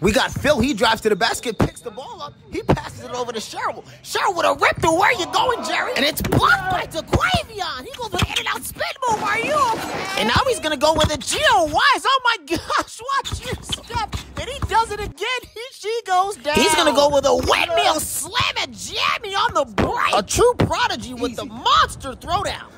We got Phil. He drives to the basket, picks the ball up. He passes it over to Cheryl. Cheryl with a rip through. Where you going, Jerry? And it's blocked by DeQuavion. He goes with an in and out spin move. Are you okay? And now he's going to go with a Geo Wise. Oh, my gosh. Watch your step. And he does it again. He, she goes down. He's going to go with a windmill slam and jammy on the break. A true prodigy with the monster throwdown.